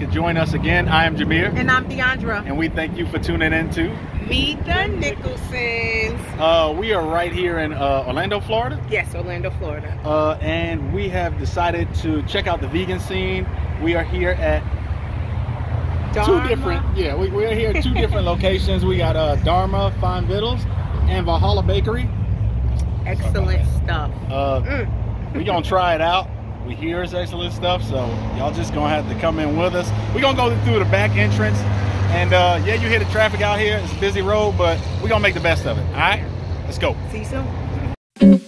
could join us again. I am Jameer. And I'm Deandra. And we thank you for tuning in to Meet the Nicholsons. Uh, we are right here in uh, Orlando, Florida. Yes, Orlando, Florida. Uh, and we have decided to check out the vegan scene. We are here at Dharma. two different, yeah, we, we are here at two different locations. We got uh, Dharma Fine Vittles and Valhalla Bakery. Excellent stuff. Uh, Mm. we gonna try it out. We hear it's excellent stuff, so y'all just gonna have to come in with us. we gonna go through the back entrance, and uh, yeah, you hear the traffic out here. It's a busy road, but we gonna make the best of it. All right, let's go. See you soon.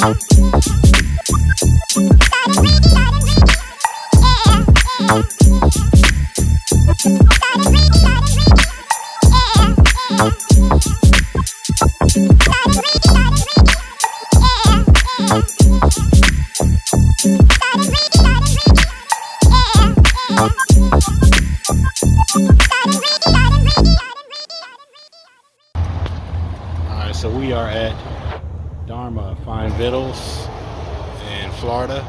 All Florida.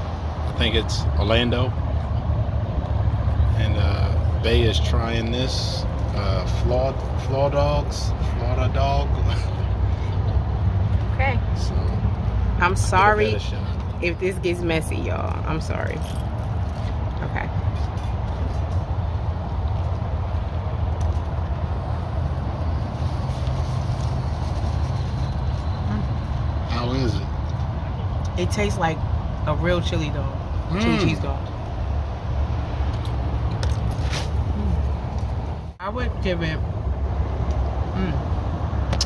I think it's Orlando. And uh, Bay is trying this uh, Flaw, Flaw Dogs, Florida Dog. Okay. so, I'm sorry give it a shot. if this gets messy, y'all. I'm sorry. Okay. How is it? It tastes like a real chili dog. Chili Mm. cheese dog. I would give it. Mm,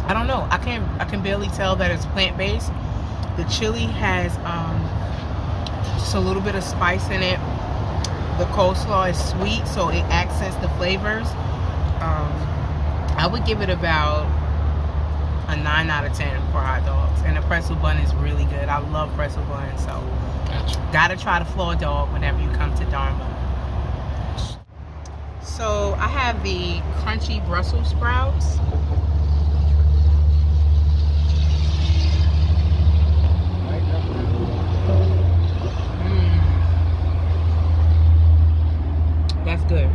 I don't know. I can I can barely tell that it's plant based. The chili has um, just a little bit of spice in it. The coleslaw is sweet, so it accents the flavors. Um, I would give it about a nine out of ten for hot dogs, and the pretzel bun is really good. I love pretzel buns, so. Gotta try the floor dog whenever you come to Dharma. So I have the crunchy Brussels sprouts. Mm. That's good.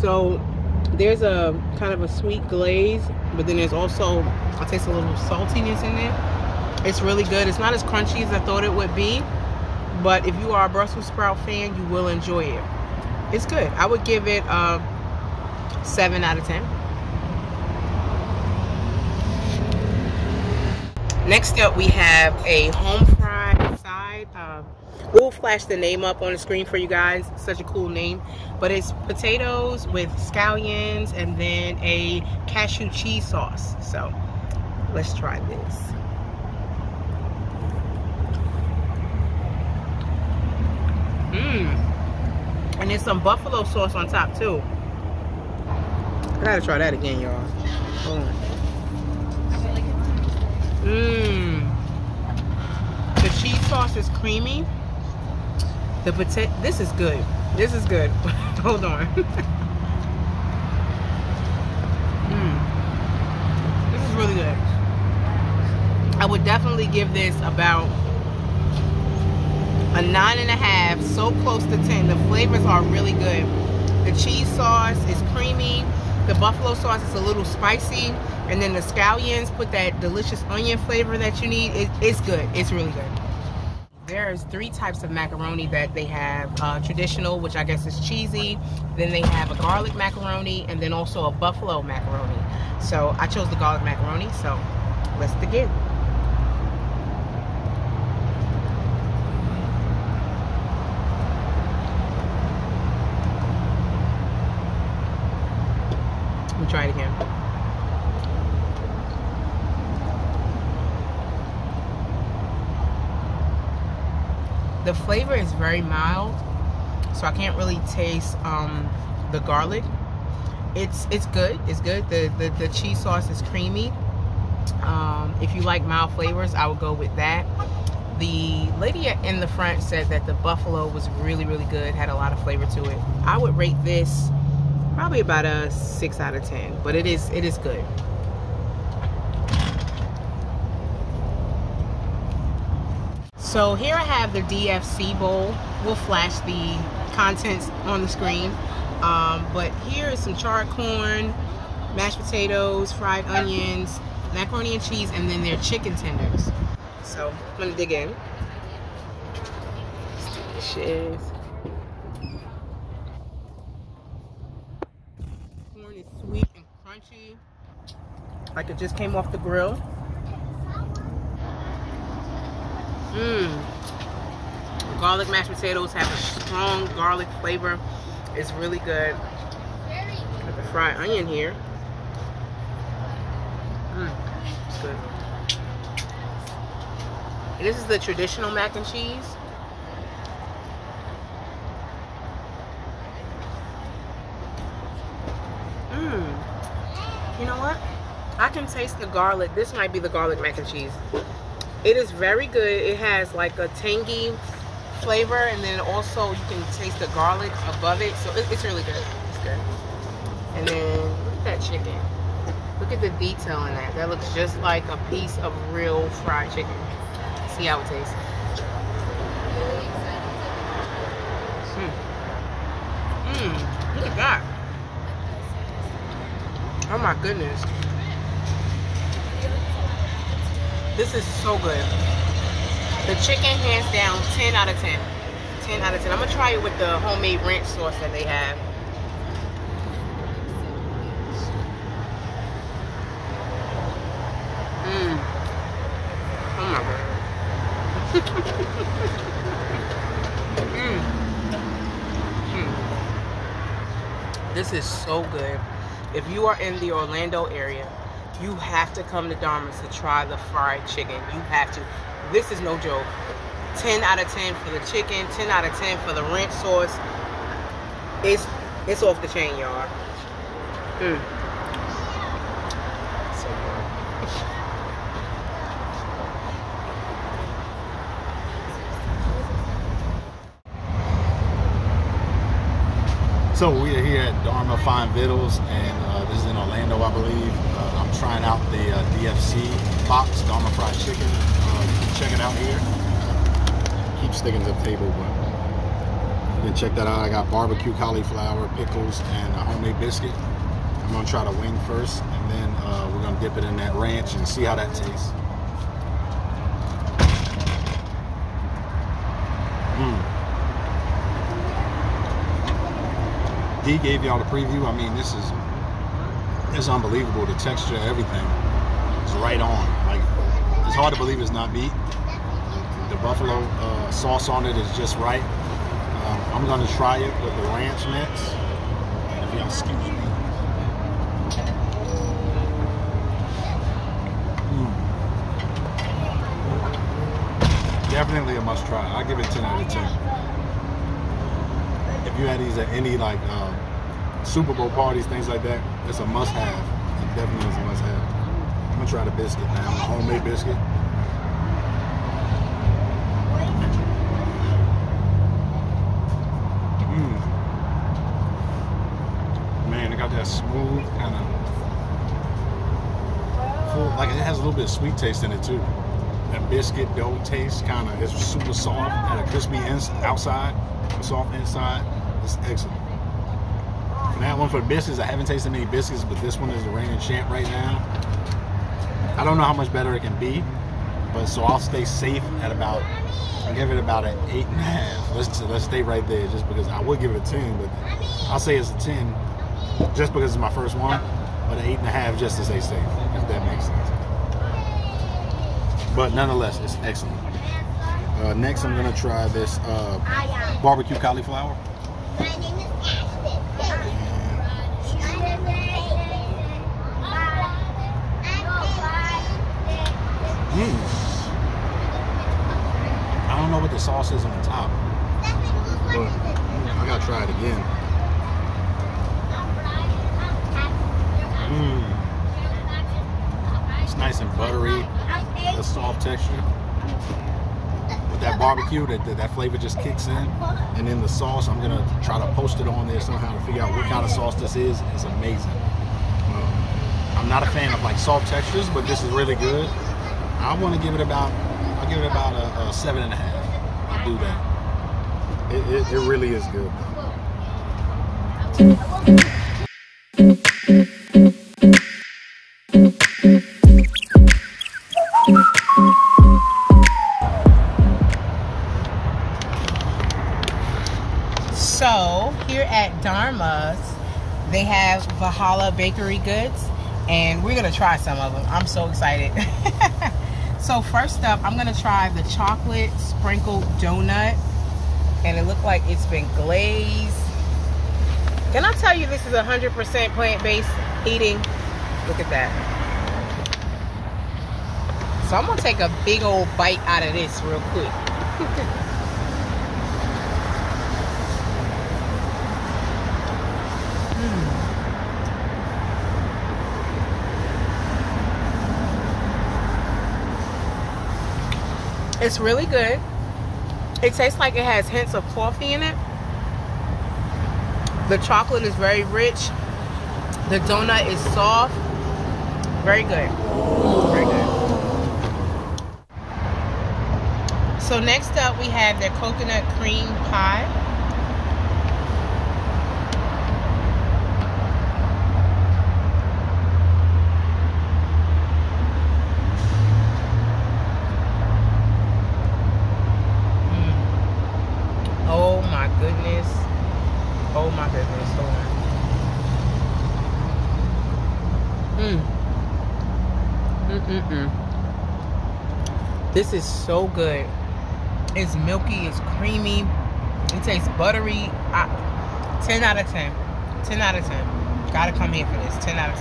So there's a kind of a sweet glaze, but then there's also I taste a little saltiness in it. It's really good. It's not as crunchy as I thought it would be, but if you are a Brussels sprout fan, you will enjoy it. It's good. I would give it a seven out of ten. Next up, we have a home fried side. Uh, we'll flash the name up on the screen for you guys. Such a cool name, but it's potatoes with scallions and then a cashew cheese sauce. So let's try this. Mmm. And there's some buffalo sauce on top too. I gotta try that again, y'all. Hold on. Mmm. The cheese sauce is creamy. The potato. This is good. This is good. Hold on. Mmm. This is really good. I would definitely give this about a nine and a half, so close to 10. The flavors are really good. The cheese sauce is creamy. The buffalo sauce is a little spicy. And then the scallions put that delicious onion flavor that you need. It, it's good. It's really good. There's three types of macaroni that they have. Uh, traditional, which I guess is cheesy. Then they have a garlic macaroni and then also a buffalo macaroni. So I chose the garlic macaroni. So let's begin. Try it again. The flavor is very mild, so I can't really taste um, the garlic. It's it's good. It's good. The the, the cheese sauce is creamy. Um, if you like mild flavors, I would go with that. The lady in the front said that the buffalo was really really good. Had a lot of flavor to it. I would rate this probably about a six out of ten, but it is it is good. So here I have the DFC bowl. We'll flash the contents on the screen. Um, but here is some charred corn, mashed potatoes, fried onions, macaroni and cheese, and then their chicken tenders. So I'm gonna dig in. Delicious. Corn is sweet and crunchy, like it just came off the grill. Mmm. Garlic mashed potatoes have a strong garlic flavor. It's really good. Got the fried onion here. Mmm. It's good. And this is the traditional mac and cheese. Mmm. You know what? I can taste the garlic. This might be the garlic mac and cheese. It is very good. It has like a tangy flavor and then also you can taste the garlic above it. So it, it's really good. It's good. And then look at that chicken. Look at the detail in that. That looks just like a piece of real fried chicken. See how it tastes. Mmm. Mmm. Look at that. Oh my goodness. This is so good. The chicken, hands down, 10 out of 10. 10 out of 10. I'm to try it with the homemade ranch sauce that they have. Mmm. Oh. Mmm. Mm. This is so good. If you are in the Orlando area, you have to come to Dharma's to try the fried chicken. You have to. This is no joke. 10 out of 10 for the chicken, 10 out of 10 for the ranch sauce. It's it's off the chain, y'all. Mm. So So we are here at Dharma Fine Vittles, and uh, this is in Orlando, I believe. Uh, I'm trying out the uh, DFC box, Dharma Fried Chicken. Uh, check it out here. Keep sticking to the table, but you can check that out. I got barbecue cauliflower, pickles, and a homemade biscuit. I'm gonna try the wing first, and then uh, we're gonna dip it in that ranch and see how that tastes. Mm. he gave y'all the preview. I mean, this is it's unbelievable. The texture, everything is right on. Like it's hard to believe it's not meat. The buffalo uh, sauce on it is just right. Um, I'm gonna try it with the ranch next. If y'all excuse me. Mm. Definitely a must try. I give it 10 out of 10 if you had these at any like um, Super Bowl parties, things like that. It's a must-have. It definitely is a must-have. I'm gonna try the biscuit now, homemade biscuit. Mm. Man, it got that smooth kind of like it has a little bit of sweet taste in it too. That biscuit dough taste kind of is super soft, had a crispy outside, soft inside. It's excellent. And that one for biscuits, I haven't tasted many biscuits, but this one is the reigning champ right now. I don't know how much better it can be, but so I'll stay safe at about. I'll give it about an eight and a half. Let's let's stay right there, just because I would give it a ten, but I'll say it's a ten, just because it's my first one. But an eight and a half just to stay safe, if that makes sense. But nonetheless, it's excellent. Uh, next, I'm gonna try this uh, barbecue cauliflower. My name is Ashton. Mm. I don't know what the sauce is on top, but I gotta try it again. Mm. It's nice and buttery, a soft texture. With that barbecue, that, that that flavor just kicks in, and then the sauce. I'm gonna try to post it on there somehow to figure out what kind of sauce this is. It's amazing. Um, I'm not a fan of like soft textures, but this is really good. I want to give it about, I'll give it about a, a seven and a half. I'll do that. It, it, it really is good. So here at Dharma's, they have Valhalla Bakery Goods, and we're gonna try some of them. I'm so excited. so first up, I'm gonna try the chocolate sprinkled donut, and it looked like it's been glazed. Can I tell you this is 100% plant-based eating? Look at that. So I'm gonna take a big old bite out of this real quick. It's really good. It tastes like it has hints of coffee in it. The chocolate is very rich. The donut is soft. Very good. Very good. So next up we have their coconut cream pie. Mm. Oh my goodness. Oh my goodness. Hold on. Mm. Mm-mm-mm. This is so good. It's milky, it's creamy, it tastes buttery. I, 10 out of 10. 10 out of 10. Gotta come here for this. 10 out of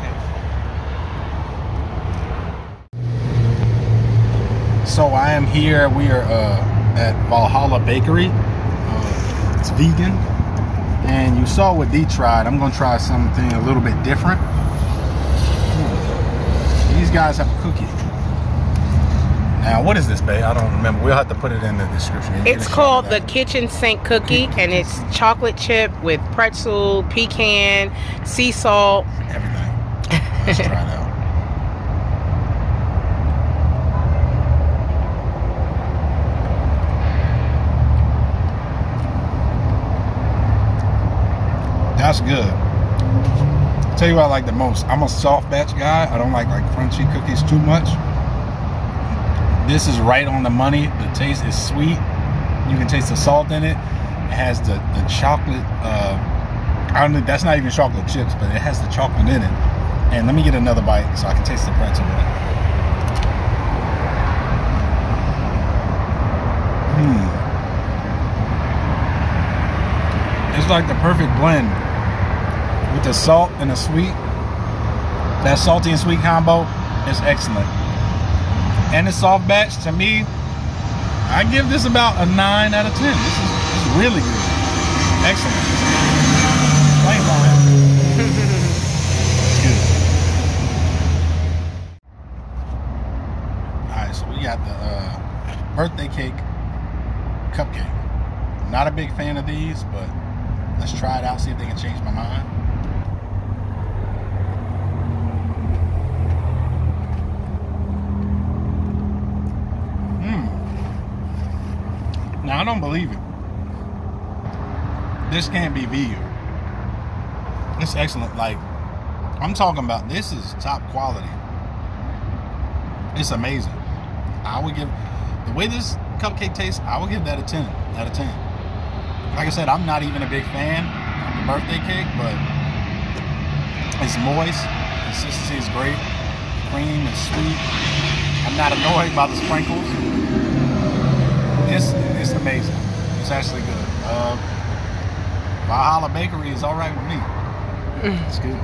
10. So I am here. We are uh, at Valhalla Bakery. Uh, it's vegan, and you saw what Dee tried. I'm gonna try something a little bit different. These guys have a cookie. Now, what is this, babe? I don't remember. We'll have to put it in the description. You It's called the. Kitchen Sink Cookie, and it's chocolate chip with pretzel, pecan, sea salt. everything. Let's try it out. That's good. Tell you what I like the most. I'm a soft batch guy. I don't like like crunchy cookies too much. This is right on the money. The taste is sweet. You can taste the salt in it. It has the the chocolate. Uh, I don't know. That's not even chocolate chips, but it has the chocolate in it. And let me get another bite so I can taste the pretzel with it. Hmm. It's like the perfect blend with the salt and the sweet. That salty and sweet combo is excellent and the soft batch, to me, I give this about a 9 out of 10. This is, this is really good. Excellent. Flame on it's good. Alright, so we got the uh, birthday cake cupcake. Not a big fan of these, but let's try it out, see if they can change my mind. Don't believe it. This can't be vegan. It's excellent. Like I'm talking about this is top quality. It's amazing. I would give the way this cupcake tastes, I would give that a 10 out of 10. Like I said, I'm not even a big fan of the birthday cake, but it's moist. Consistency is great. Cream is sweet. I'm not annoyed by the sprinkles. Amazing. It's actually good. Uh, Valhalla Bakery is all right with me. It's good.